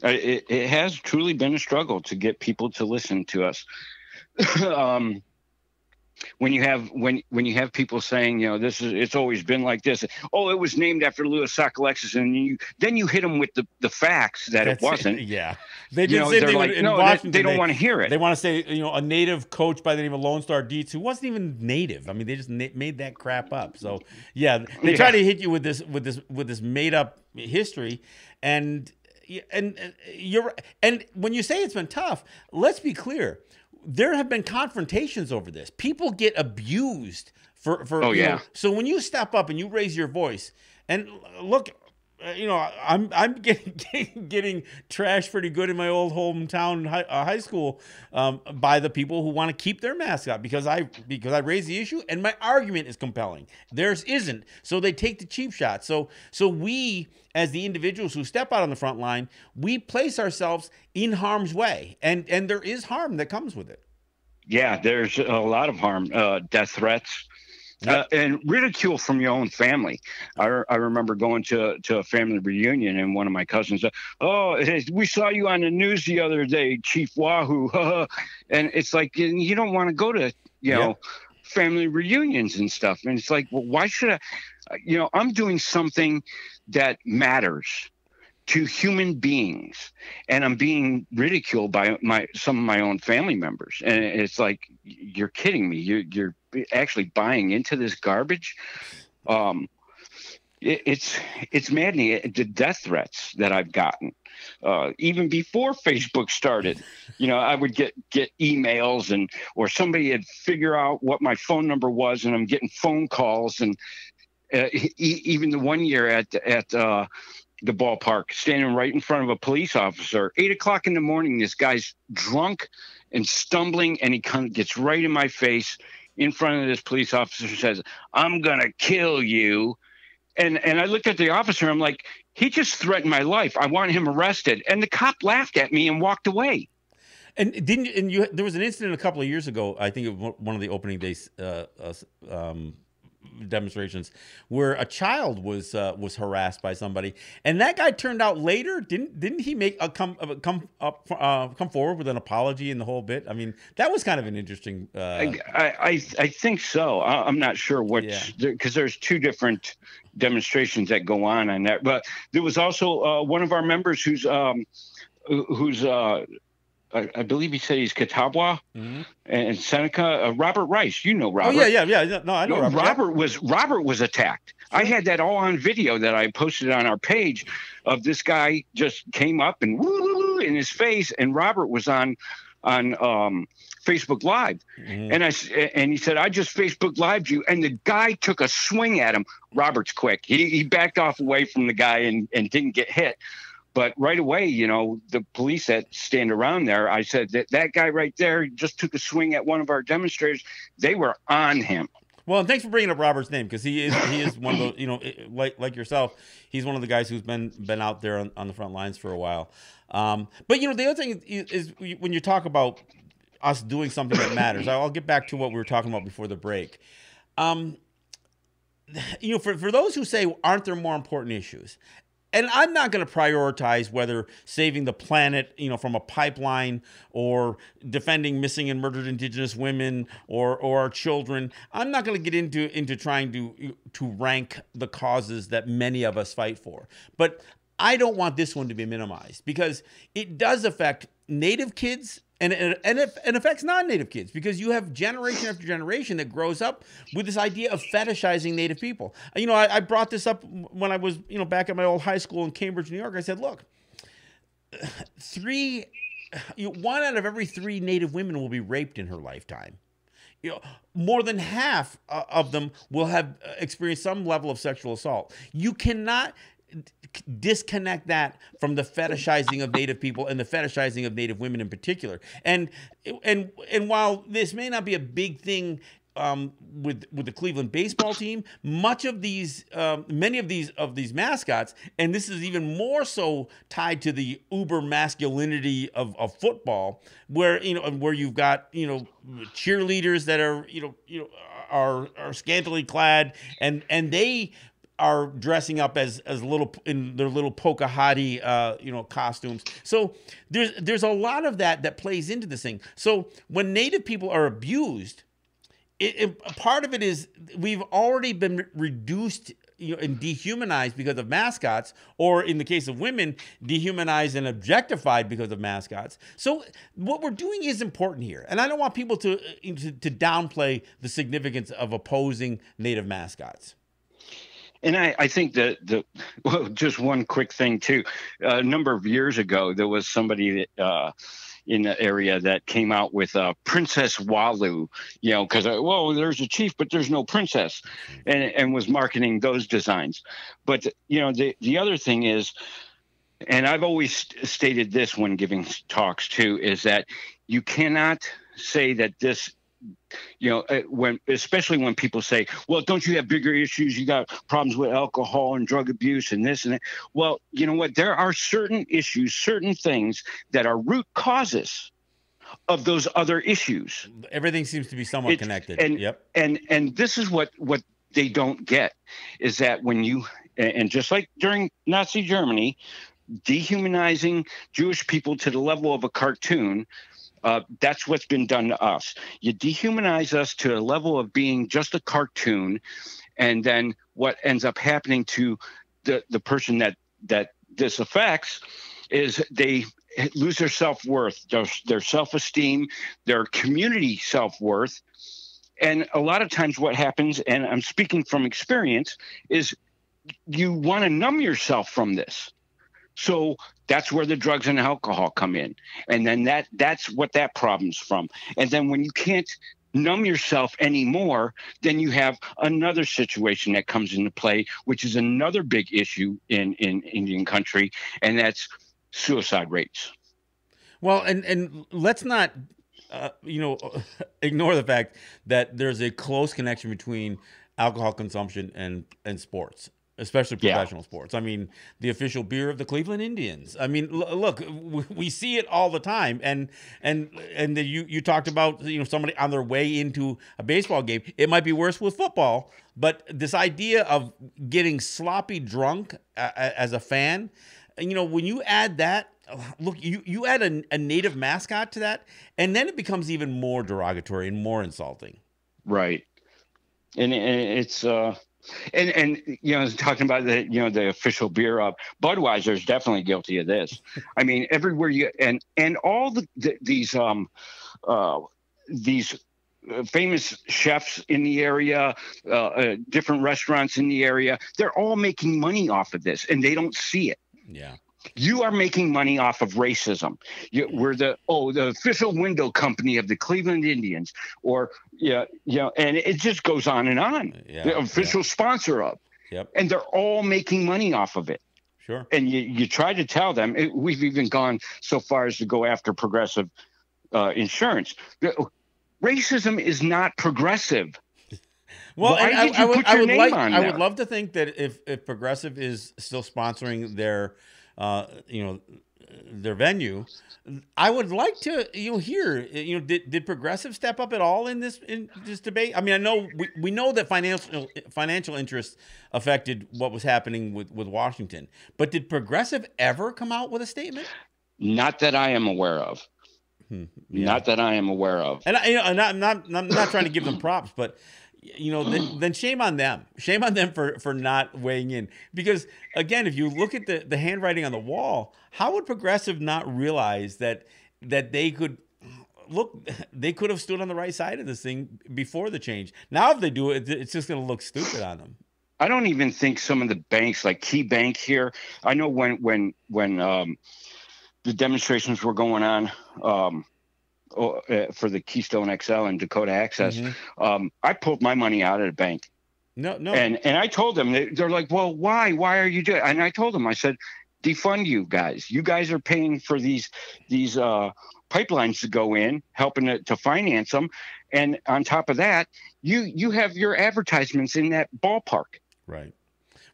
S3: Uh, it, it has truly been a struggle to get people to listen to us. um, when you have when when you have people saying you know this is it's always been like this. Oh it was named after Louis Sockalexis and you then you hit them with the the facts that That's it. wasn't.
S1: It. yeah. They did you know, they're
S3: like, no, Washington, they, they don't want to hear it.
S1: they want to say you know a native coach by the name of Lone Star Dietz who wasn't even native. I mean they just na- made that crap up. So yeah they yeah. try to hit you with this with this with this made up history. And and uh, you're and when you say it's been tough let's be clear there have been confrontations over this. People get abused for for.
S3: Oh yeah.
S1: Know, so when you step up and you raise your voice, and look, you know, I'm I'm getting getting, getting trashed pretty good in my old hometown high, uh, high school um, by the people who want to keep their mascot because I because I raise the issue and my argument is compelling. Theirs isn't, so they take the cheap shot. So so we as the individuals who step out on the front line, we place ourselves in harm's way, and and there is harm that comes with it.
S3: Yeah, there's a lot of harm, uh, death threats uh, and ridicule from your own family. I, I remember going to to a family reunion and one of my cousins, said, oh, we saw you on the news the other day, Chief Wahoo, and it's like you don't want to go to you know family reunions and stuff, and it's like, well, why should I? You know, I'm doing something that matters to human beings and i'm being ridiculed by my some of my own family members. And it's like you're kidding me. You, you're actually buying into this garbage um it, it's it's maddening the death threats that i've gotten uh, even before Facebook started, you know, I would get get emails and or somebody had figure out what my phone number was, and I'm getting phone calls and uh, e- even the one year at at uh, the ballpark, standing right in front of a police officer. Eight o'clock in the morning, this guy's drunk and stumbling, and he kind of gets right in my face in front of this police officer says, I'm gonna kill you. And and I looked at the officer, I'm like, he just threatened my life. I want him arrested. And the cop laughed at me and walked away.
S1: And didn't and you there was an incident a couple of years ago, I think one of the opening days uh, um, demonstrations where a child was uh, was harassed by somebody, and that guy turned out later didn't didn't he make a come uh, come up uh, come forward with an apology and the whole bit? I mean, that was kind of an interesting. Uh,
S3: I, I I think so. I'm not sure what because yeah. there's two different demonstrations that go on on that, but there was also uh, one of our members who's um, who's uh, I, I, believe he said he's Catawba mm-hmm. and Seneca. Uh, Robert Rice, you know Robert.
S1: Oh yeah, yeah, yeah. No, I know Robert.
S3: Robert was Robert was attacked. Sure. I had that all on video that I posted on our page of this guy just came up and woo in his face, and Robert was on on um, Facebook Live, mm-hmm. and I and he said I just Facebook Lived you, and the guy took a swing at him. Robert's quick. He he backed off away from the guy and and didn't get hit. But right away, you know, the police that stand around there, I said that that guy right there just took a swing at one of our demonstrators. They were on him.
S1: Well, and thanks for bringing up Robert's name because he is he is one of the you know like like yourself, he's one of the guys who's been been out there on, on the front lines for a while. Um, but you know the other thing is, is when you talk about us doing something that matters. I'll get back to what we were talking about before the break. Um, you know, for, for those who say, aren't there more important issues? And I'm not going to prioritize whether saving the planet, you know, from a pipeline or defending missing and murdered indigenous women or or our children. I'm not going to get into into trying to to rank the causes that many of us fight for. But I don't want this one to be minimized because it does affect native kids and and it, and affects non-native kids because you have generation after generation that grows up with this idea of fetishizing native people. You know, I, I brought this up when I was you know back at my old high school in Cambridge, New York. I said, look, three, you know, one out of every three native women will be raped in her lifetime. You know, more than half uh, of them will have uh, experienced some level of sexual assault. You cannot disconnect that from the fetishizing of native people and the fetishizing of native women in particular. And and and while this may not be a big thing um, with with the Cleveland baseball team, much of these, um, many of these of these mascots, and this is even more so tied to the uber masculinity of, of football, where you know where you've got you know cheerleaders that are you know you know are are scantily clad, and and they are dressing up as as little in their little Pocahontas, uh, you know, costumes. So there's there's a lot of that that plays into this thing. So when Native people are abused, it, it, part of it is we've already been reduced you know, and dehumanized because of mascots, or in the case of women, dehumanized and objectified because of mascots. So what we're doing is important here, and I don't want people to to, to downplay the significance of opposing native mascots.
S3: And I, I think that the well, just one quick thing too. Uh, a number of years ago, there was somebody that uh, in the area that came out with uh, Princess Wahoo, you know, because uh, well, there's a chief, but there's no princess, and and was marketing those designs. But you know, the the other thing is, and I've always stated this when giving talks too, is that you cannot say that this you know uh, when especially when people say well don't you have bigger issues? You got problems with alcohol and drug abuse and this and that. Well you know what? There are certain issues certain things that are root causes of those other issues.
S1: Everything seems to be somewhat it's, connected.
S3: and
S1: yep.
S3: and and this is what what they don't get is that when you and just like during nazi germany dehumanizing jewish people to the level of a cartoon uh, that's what's been done to us. You dehumanize us to a level of being just a cartoon, and then what ends up happening to the the person that that this affects is they lose their self worth, their, their self esteem, their community self worth. And a lot of times, what happens, and I'm speaking from experience, is you want to numb yourself from this. So that's where the drugs and alcohol come in. And then that that's what that problem's from. And then when you can't numb yourself anymore, then you have another situation that comes into play, which is another big issue in, in Indian country, and that's suicide rates.
S1: Well, and and let's not uh, you know ignore the fact that there's a close connection between alcohol consumption and and sports especially professional yeah. sports. I mean, the official beer of the Cleveland Indians. I mean, l- look, we see it all the time, and and and the, you you talked about you know somebody on their way into a baseball game. It might be worse with football, but this idea of getting sloppy drunk uh, as a fan, you know, when you add that look, you you add a, a native mascot to that, and then it becomes even more derogatory and more insulting.
S3: Right, and, and it's uh, and and you know, talking about the you know the official beer of Budweiser is definitely guilty of this. I mean, everywhere you and and all the, the these um uh these uh, famous chefs in the area, uh, uh, different restaurants in the area, they're all making money off of this, and they don't see it.
S1: Yeah
S3: you are making money off of racism. You, we're the oh the official window company of the Cleveland Indians, or yeah, you know, and it just goes on and on. Yeah, the official yeah. sponsor of,
S1: yep.
S3: and they're all making money off of it.
S1: Sure.
S3: And you, you try to tell them. It, we've even gone so far as to go after progressive uh, insurance. Racism is not progressive.
S1: Well, I, I, I, would, I would like, I would love to think that if, if Progressive is still sponsoring their uh, you know, their venue. I would like to you know hear you know did, did progressive step up at all in this in this debate? I mean, I know we, we know that financial financial interests affected what was happening with with Washington, but did progressive ever come out with a statement?
S3: Not that I am aware of. Hmm, yeah. Not that I am aware of.
S1: And I, you know, not, I'm not I'm not trying to give them props, but you know, then, then shame on them. Shame on them for for not weighing in. Because again, if you look at the the handwriting on the wall, how would progressive not realize that that they could look they could have stood on the right side of this thing before the change. Now if they do it, it's just going to look stupid on them.
S3: I don't even think some of the banks like Key Bank here. I know when when when um, the demonstrations were going on. Um, uh, for the Keystone XL and Dakota Access, mm-hmm. um, I pulled my money out of the bank.
S1: No, no.
S3: And and I told them they're like, well, why? Why are you doing? And I told them, I said, defund you guys. You guys are paying for these these uh, pipelines to go in, helping to, to finance them, and on top of that, you you have your advertisements in that ballpark.
S1: Right.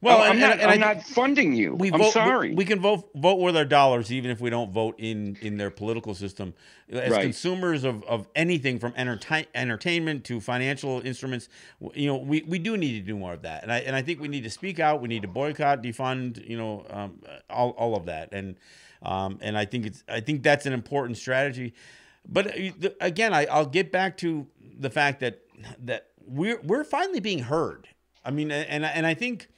S3: Well, I'm, and, not, and I'm not funding you. We I'm
S1: vote,
S3: sorry.
S1: We, can vote vote with our dollars, even if we don't vote in in their political system. As right. consumers of, of anything from entertain, entertainment to financial instruments, you know, we, we do need to do more of that. And I and I think we need to speak out. We need to boycott, defund, you know, um, all all of that. And um, and I think it's I think that's an important strategy. But uh, again, I, I'll get back to the fact that that we're we're finally being heard. I mean, and and I think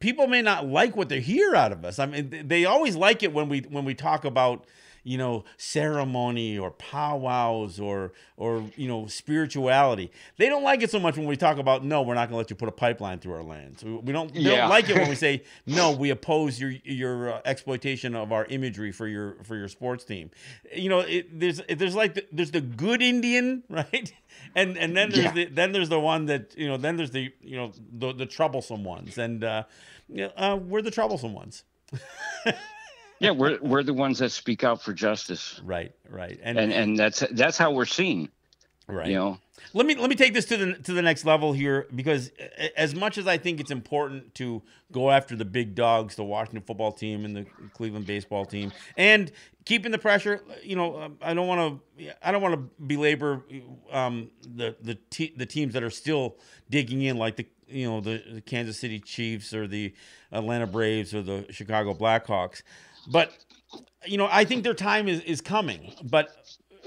S1: people may not like what they hear out of us. I mean, they always like it when we when we talk about you know ceremony or powwows or or you know spirituality. They don't like it so much when we talk about no, we're not going to let you put a pipeline through our lands. We don't, yeah. don't like it when we say no, we oppose your your uh, exploitation of our imagery for your for your sports team. You know, it, there's there's like the, there's the good Indian, right? And and then there's yeah. the then there's the one that you know then there's the you know the the troublesome ones, and uh, uh, we're the troublesome ones.
S3: yeah, we're we're the ones that speak out for justice.
S1: Right, right,
S3: and and and that's that's how we're seen.
S1: Right.
S3: You know.
S1: Let me let me take this to the to the next level here because as much as I think it's important to go after the big dogs, the Washington football team and the Cleveland baseball team, and keeping the pressure, you know, um, I don't want to I don't want to belabor um, the the te- the teams that are still digging in, like the you know the, the Kansas City Chiefs or the Atlanta Braves or the Chicago Blackhawks. But you know, I think their time is, is coming. But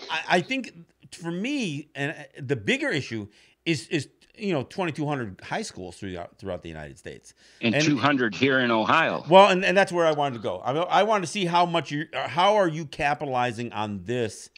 S1: I, I think for me, and uh, the bigger issue is is you know 2200 high schools throughout throughout the united states.
S3: And, and 200 here in ohio.
S1: Well and, and that's where i wanted to go. I, I wanted to see how much you how are you capitalizing on this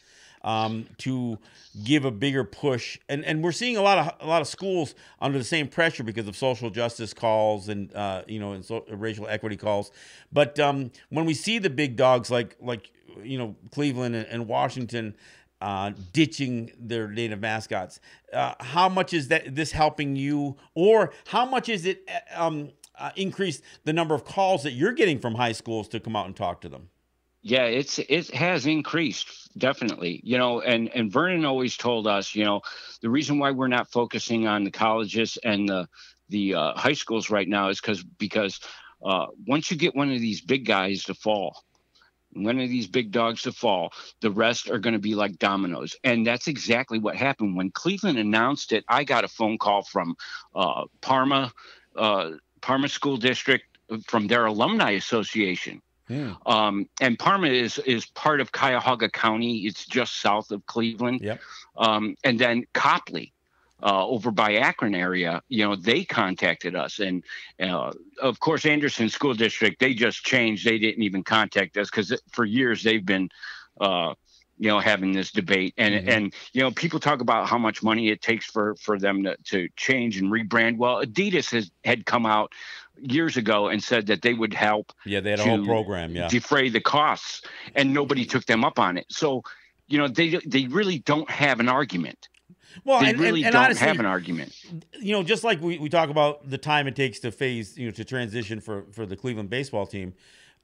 S1: um, to give a bigger push. And and we're seeing a lot of a lot of schools under the same pressure because of social justice calls and uh, you know and so, racial equity calls. But um, when we see the big dogs like like you know Cleveland and, and Washington uh, ditching their native mascots. Uh, how much is that this helping you, or how much is it uh, um, uh, increased the number of calls that you're getting from high schools to come out and talk to them?
S3: Yeah, it's it has increased definitely. You know, and and Vernon always told us, you know, the reason why we're not focusing on the colleges and the the uh, high schools right now is because because uh, once you get one of these big guys to fall, one of these big dogs to fall, the rest are going to be like dominoes. And that's exactly what happened. When Cleveland announced it, I got a phone call from uh, Parma, uh, Parma School District, from their alumni association. Yeah. Hmm. Um, and Parma is is part of Cuyahoga County. It's just south of Cleveland.
S1: Yep.
S3: Um, and then Copley, uh, over by Akron area, you know, they contacted us. And uh, of course, Anderson School District, they just changed. They didn't even contact us because for years they've been, uh, you know, having this debate. And, mm-hmm. and, you know, people talk about how much money it takes for, for them to, to change and rebrand. Well, Adidas has had come out years ago and said that they would help.
S1: Yeah, they had a whole program. Yeah.
S3: Defray the costs and nobody took them up on it. So, you know, they, they really don't have an argument. Well, they and, really and, and don't honestly, have an argument.
S1: You know, just like we, we talk about the time it takes to phase, you know, to transition for for the Cleveland baseball team,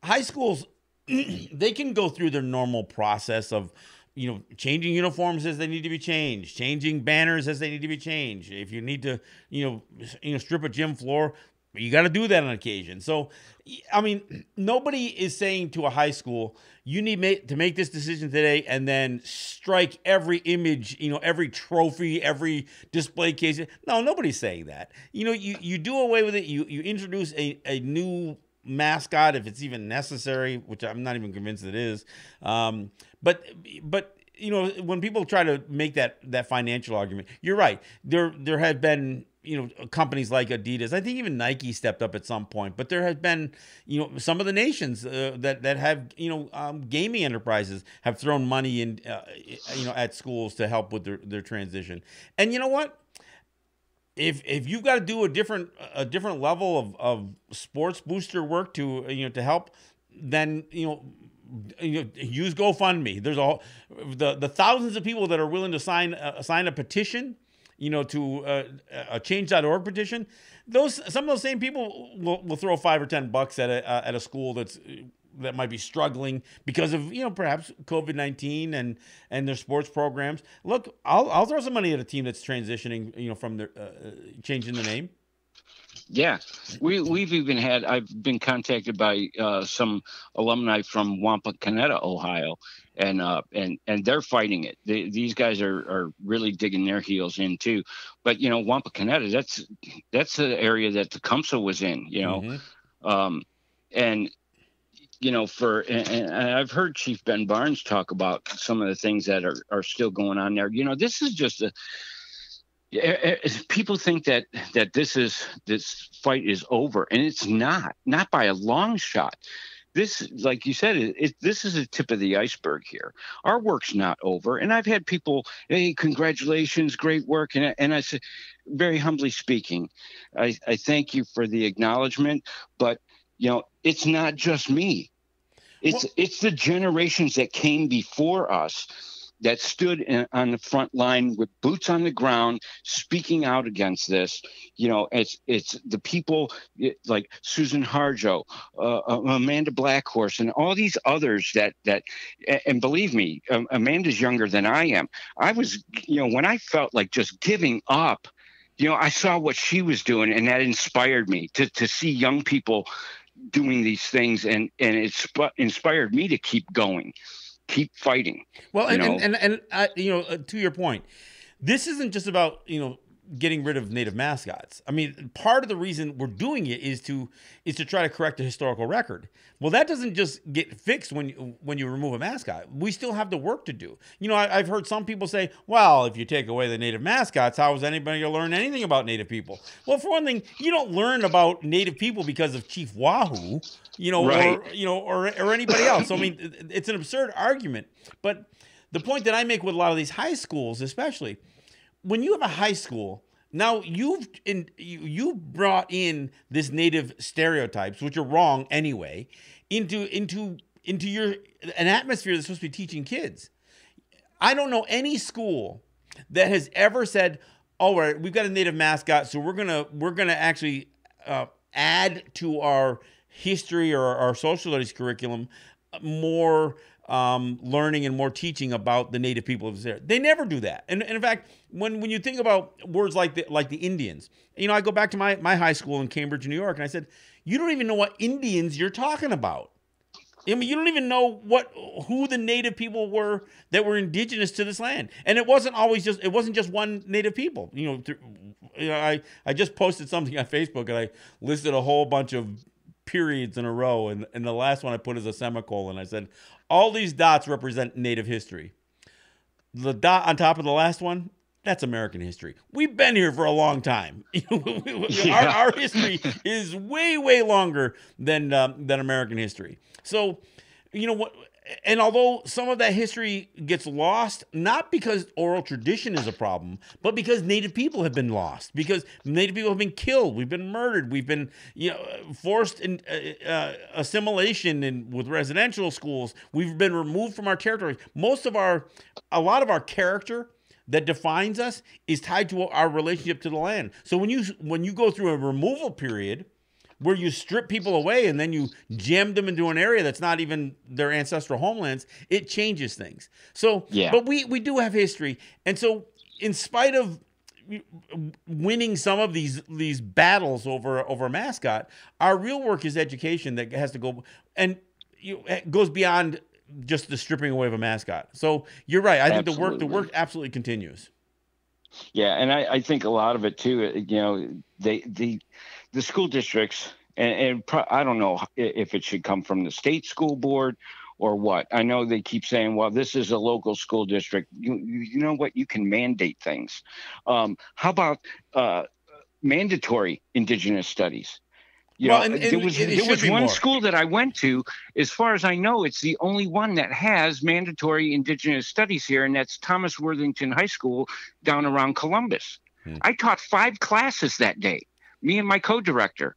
S1: high schools they can go through their normal process of you know changing uniforms as they need to be changed changing banners as they need to be changed if you need to you know you know strip a gym floor you got to do that on occasion. So, I mean, nobody is saying to a high school, you need make, to make this decision today and then strike every image, you know, every trophy, every display case. No, nobody's saying that. You know, you, you do away with it. You, you introduce a, a new mascot if it's even necessary, which I'm not even convinced it is. Um, but, but, you know, when people try to make that that financial argument, you're right. There there have been you know companies like Adidas. I think even Nike stepped up at some point. But there has been you know some of the nations uh, that that have you know um, gaming enterprises have thrown money in uh, you know at schools to help with their, their transition. And you know what? If if you've got to do a different a different level of, of sports booster work to you know to help, then you know you know, use GoFundMe. There's all the the thousands of people that are willing to sign uh, sign a petition you know, to uh, a change.org petition, those some of those same people will, will throw five or ten bucks at a uh, at a school that's that might be struggling because of you know perhaps COVID nineteen and and their sports programs. Look, I'll I'll throw some money at a team that's transitioning, you know, from their uh, changing the name.
S3: Yeah, we we've even had. I've been contacted by uh, some alumni from Wapakoneta, Ohio, and uh, and and they're fighting it. They, these guys are are really digging their heels in too. But you know, Wapakoneta, that's that's the area that Tecumseh was in. You know, mm-hmm. um, and you know, for and, and, I've heard Chief Ben Barnes talk about some of the things that are are still going on there. You know, this is just a people think that that this is this fight is over and it's not not by a long shot this like you said it, it, this is a tip of the iceberg here. Our work's not over and i've had people hey congratulations great work and, and i said very humbly speaking I, I thank you for the acknowledgement but you know it's not just me. It's well, it's the generations that came before us that stood in, on the front line with boots on the ground, speaking out against this. You know, it's it's the people it, like Suzan Harjo, uh, uh, Amanda Blackhorse, and all these others that that. And believe me, um, Amanda's younger than I am. I was, you know, when I felt like just giving up. You know, I saw what she was doing, and that inspired me to to see young people doing these things, and and it inspired me to keep going keep fighting.
S1: Well, and, and, and, and uh, you know, uh, to your point, this isn't just about you know getting rid of native mascots. I mean, part of the reason we're doing it is to is to try to correct the historical record. Well, that doesn't just get fixed when you, when you remove a mascot. We still have the work to do. You know, I, have heard some people say, "Well, if you take away the native mascots, how is anybody going to learn anything about native people?" Well, for one thing, you don't learn about native people because of Chief Wahoo, you know, right. or you know, or or anybody else. So, I mean, it's an absurd argument. But the point that I make with a lot of these high schools, especially when you have a high school now you've in you, brought in this native stereotypes which are wrong anyway into into into your an atmosphere that's supposed to be teaching kids. I don't know any school that has ever said, "All right, we've got a native mascot, so we're gonna we're gonna actually uh, add to our history or our social studies curriculum more um, learning and more teaching about the native people of there. They never do that. And, and, in fact, when, when you think about words like the, like the Indians, you know, I go back to my, my high school in Cambridge, New York, and I said, you don't even know what Indians you're talking about. I mean, you don't even know what who the native people were that were indigenous to this land, and it wasn't always just it wasn't just one native people. You know, th- you know, I I just posted something on Facebook and I listed a whole bunch of periods in a row, and and the last one I put is a semicolon. I said all these dots represent Native history. The dot on top of the last one, that's American history. We've been here for a long time. yeah. our, our, history is way, way longer than um, than American history. So, you know what? And although some of that history gets lost, not because oral tradition is a problem, but because Native people have been lost, because Native people have been killed, we've been murdered, we've been you know forced in uh, uh, assimilation in with residential schools, we've been removed from our territory. Most of our, a lot of our character that defines us is tied to our relationship to the land. So when you when you go through a removal period where you strip people away and then you jam them into an area that's not even their ancestral homelands, it changes things. So, yeah. but we we do have history, and so in spite of winning some of these these battles over over mascot, our real work is education that has to go and you goes beyond just the stripping away of a mascot. So you're right. I think absolutely. the work the work absolutely continues.
S3: Yeah, and I, I think a lot of it too. You know, they the the school districts, and, and pro- I don't know if it should come from the state school board or what. I know they keep saying, well, this is a local school district. You, you know what? You can mandate things. Um, how about uh, mandatory Indigenous studies? You well, know, and, and there was, there was one more. school that I went to, as far as I know, it's the only one that has mandatory Indigenous studies here, and that's Thomas Worthington High School down around Columbus. Hmm. I taught five classes that day me and my co-director.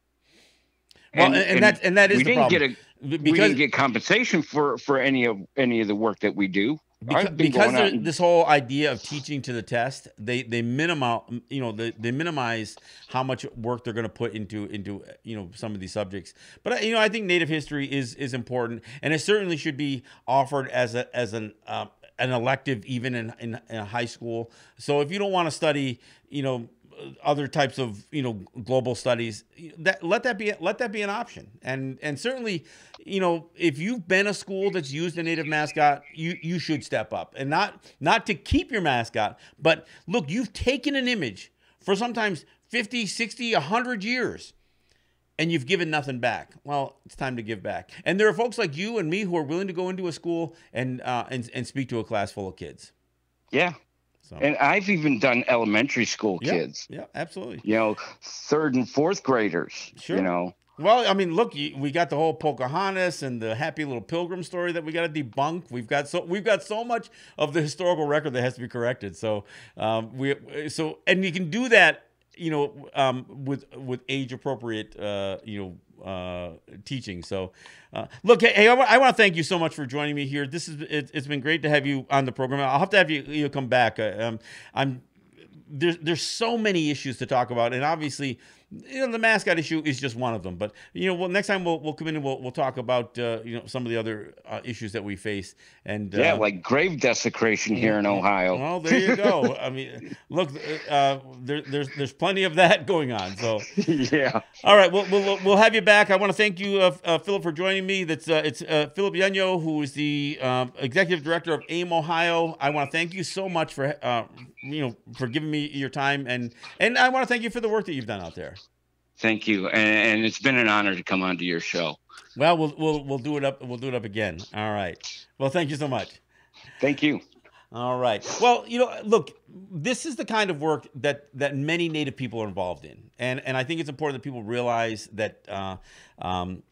S1: Well, and, and, and that and that is
S3: we didn't
S1: problem.
S3: get a because, we didn't get compensation for for any of any of the work that we do.
S1: Because, because and, this whole idea of teaching to the test, they they minimize you know they, they minimize how much work they're going to put into into you know some of these subjects. But you know I think Native history is is important, and it certainly should be offered as a as an um, an elective even in, in, in high school. So if you don't want to study, you know other types of you know global studies that let that be let that be an option and and certainly you know if you've been a school that's used a native mascot you you should step up and not not to keep your mascot but look you've taken an image for sometimes 50 60 100 years and you've given nothing back. Well, it's time to give back. And there are folks like you and me who are willing to go into a school and uh, and and speak to a class full of kids.
S3: Yeah, so. And I've even done elementary school
S1: yeah,
S3: kids.
S1: Yeah, absolutely.
S3: You know, third and fourth graders. Sure. You know.
S1: Well, I mean, look, we got the whole Pocahontas and the happy little pilgrim story that we got to debunk. We've got so we've got so much of the historical record that has to be corrected. So um, we so and you can do that, you know, um, with with age appropriate, uh, you know, uh, teaching. So, uh, look, hey, I, w- I want to thank you so much for joining me here. This is it, has been great to have you on the program. I'll have to have you you come back. Uh, um, I'm there's there's so many issues to talk about, and obviously you know the mascot issue is just one of them. But you know, well, next time we'll we'll come in and we'll we'll talk about uh, you know some of the other uh, issues that we face. And
S3: yeah, uh, like grave desecration here in Ohio.
S1: Well, there you go. I mean, look, uh, there, there's there's plenty of that going on. So
S3: yeah.
S1: All right, we'll we'll, we'll have you back. I want to thank you, uh, uh, Philip, for joining me. That's it's Philip Yenyo, who is the um, executive director of AIM Ohio. I want to thank you so much for you know for giving me your time and and I want to thank you for the work that you've done out there.
S3: Thank you, and, and it's been an honor to come onto your show.
S1: Well, we'll we'll we'll do it up. We'll do it up again. All right. Well, thank you so much.
S3: Thank you.
S1: All right. Well, you know, look, this is the kind of work that that many Native people are involved in, and and I think it's important that people realize that uh, um,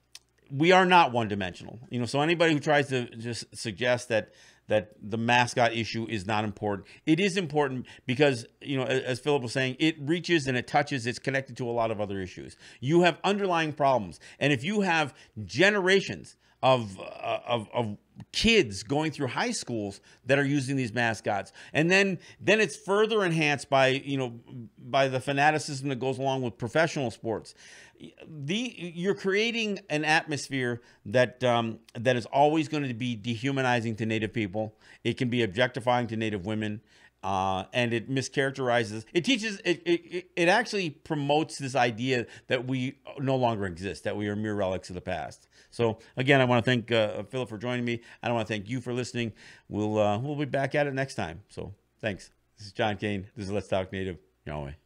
S1: we are not one dimensional. You know, so anybody who tries to just suggest that that the mascot issue is not important. It is important because, you know, as Philip was saying, it reaches and it touches, it's connected to a lot of other issues. You have underlying problems. And if you have generations of, uh, of of kids going through high schools that are using these mascots. And then then it's further enhanced by you know by the fanaticism that goes along with professional sports. The you're creating an atmosphere that um, that is always going to be dehumanizing to native people. It can be objectifying to native women uh, and it mischaracterizes it teaches it, it it actually promotes this idea that we no longer exist that we are mere relics of the past so again i want to thank uh, philip for joining me. I want to thank you for listening. We'll uh, we'll be back at it next time. So thanks. This is john kane. This is let's talk native Yahweh.